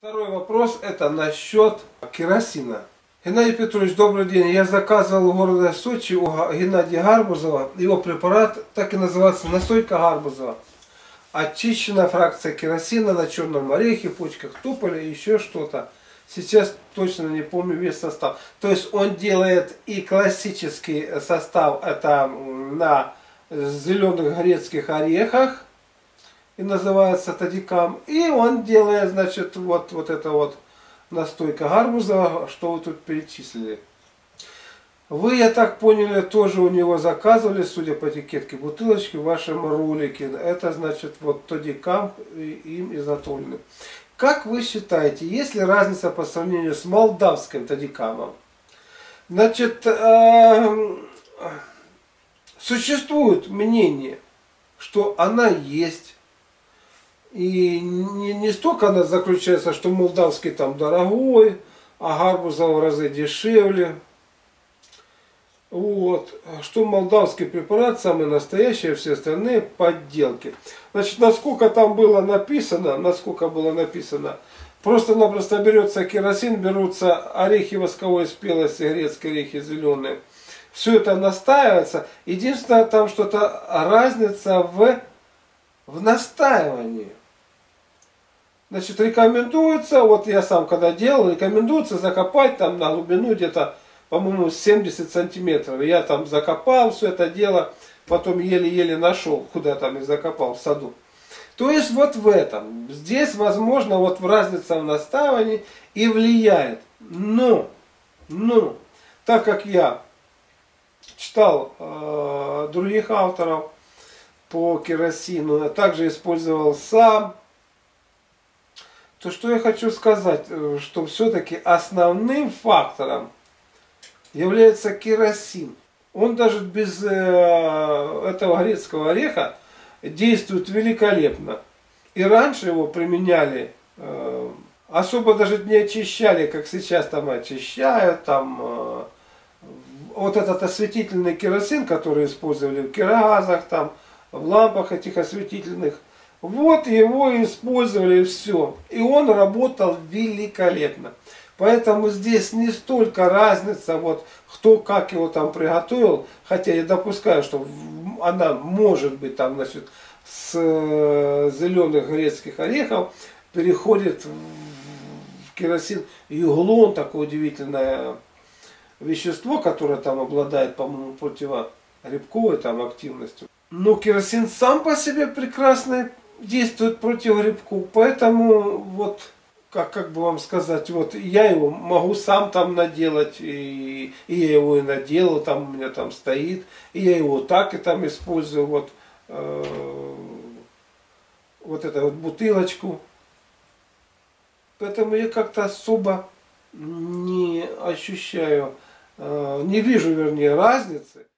Второй вопрос это насчет керосина. Геннадий Петрович, добрый день. Я заказывал в городе Сочи у Геннадия Гарбузова. Его препарат так и называется настойка Гарбузова. Очищена фракция керосина на черном орехе, почках туполя и еще что-то. Сейчас точно не помню весь состав. То есть он делает и классический состав, это на зеленых грецких орехах, и называется тадикам. И он делает, значит, вот, вот это вот настойка гарбуза, что вы тут перечислили. Вы, я так поняли, тоже у него заказывали, судя по этикетке бутылочки, в вашем ролике. Это значит вот тодикам им изготовлены. Как вы считаете, есть ли разница по сравнению с молдавским тадикамом? Значит, э, существует мнение, что она есть, и не, не столько она заключается, что молдавский там дорогой, а гарбуза в разы дешевле. Вот. Что молдавский препарат самый настоящий, а все остальные подделки. Значит, насколько там было написано, насколько было написано, просто-напросто берется керосин, берутся орехи восковой спелости, грецкие орехи зеленые. Все это настаивается. Единственное, там что-то разница в, в настаивании. Значит, рекомендуется, вот я сам когда делал, рекомендуется закопать там на глубину где-то, по-моему, 70 сантиметров. Я там закопал все это дело, потом еле-еле нашел, куда там и закопал, в саду. То есть вот в этом. Здесь, возможно, вот в разница в наставании и влияет. Но, но, так как я читал э, других авторов по керосину, а также использовал сам, то что я хочу сказать, э, что все-таки основным фактором является керосин. Он даже без э, этого грецкого ореха действует великолепно. И раньше его применяли, э, особо даже не очищали, как сейчас там очищают, там вот этот осветительный керосин, который использовали в керазах, там, в лампах этих осветительных, вот его использовали все. И он работал великолепно. Поэтому здесь не столько разница, вот, кто как его там приготовил, хотя я допускаю, что она может быть там, значит, с э, зеленых грецких орехов переходит в керосин. И углон такое удивительное вещество, которое там обладает, по-моему, противоребковой там активностью. Но керосин сам по себе прекрасный действует против грибков, поэтому вот как, как бы вам сказать, вот я его могу сам там наделать, и, и я его и наделал, там у меня там стоит, и я его так и там использую, вот, э, вот эту вот бутылочку. Поэтому я как-то особо не ощущаю, э, не вижу, вернее, разницы.